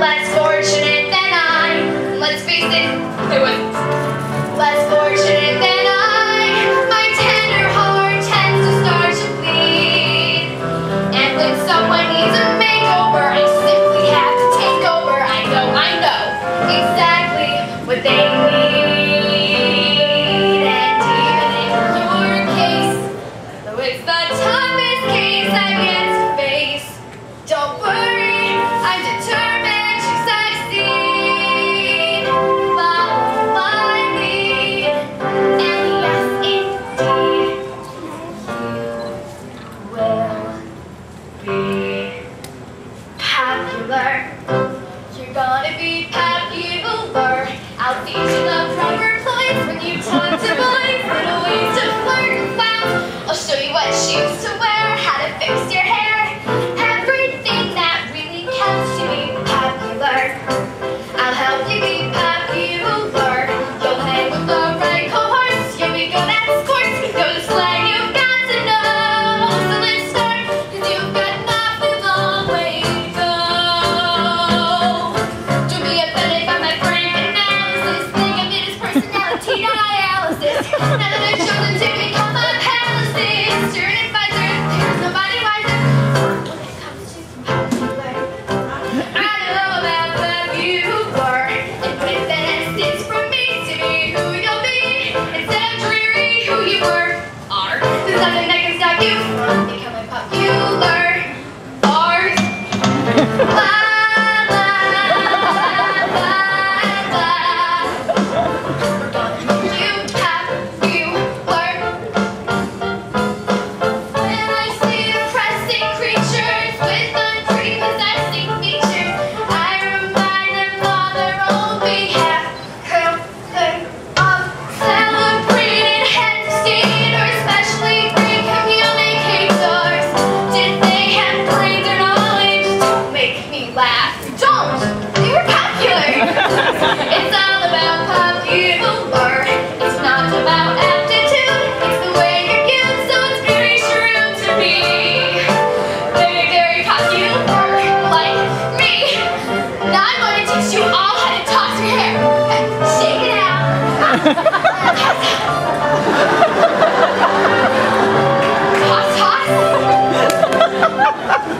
less fortunate than I. Let's face it, it was popular. You're gonna be popular. I'll teach you They were popular. it's all about. It's not about aptitude. It's the way you're so it's very to be very, very popular, like me. Now I'm going to teach you all how to toss your hair. Shake it out. toss.